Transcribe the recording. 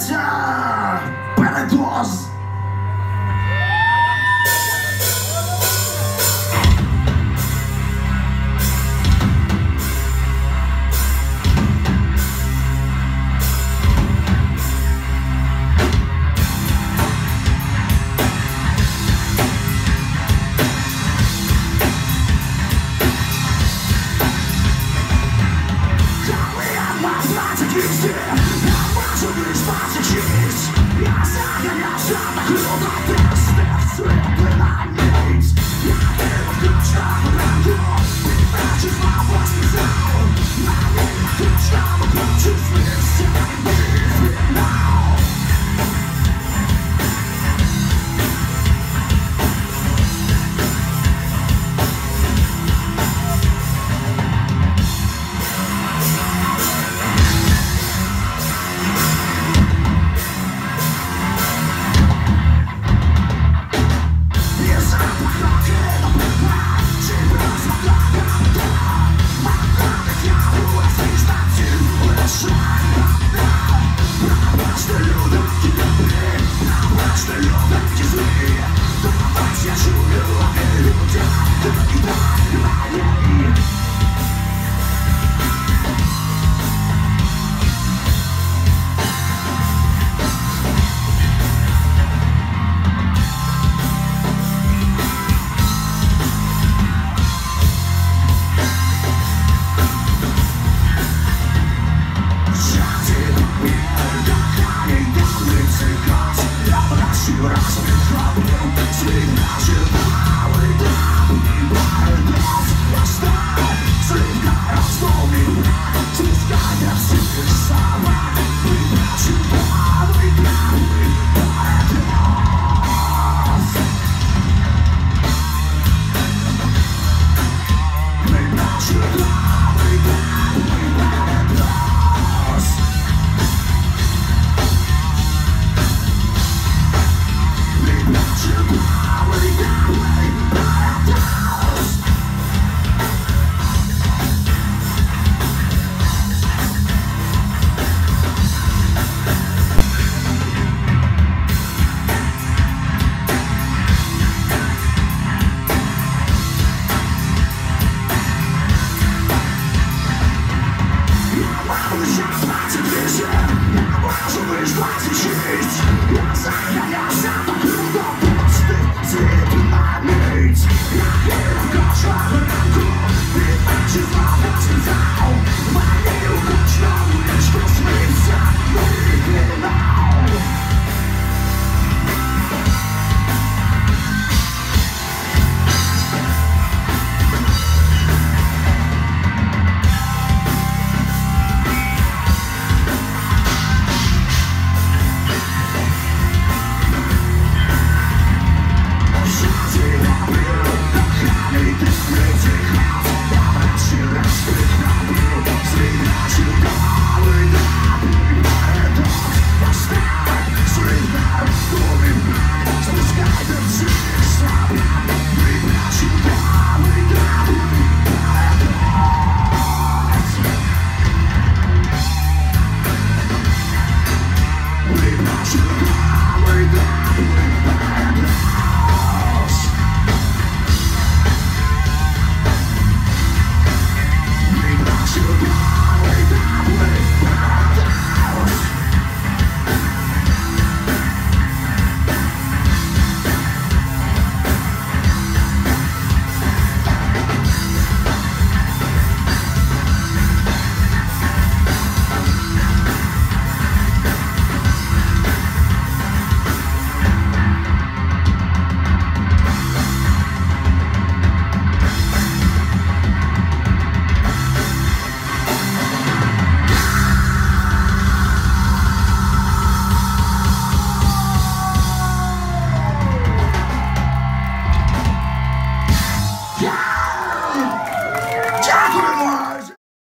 Georgia! But Yeah. Stop She rocks me, drop you, she knocks you Теперь я могу лишь платить